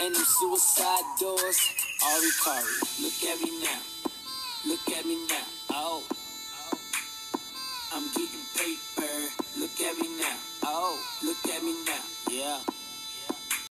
And them suicide doors, Ari Kari. Look at me now. Look at me now. Oh. I'm getting paper. Look at me now. Oh. Look at me now.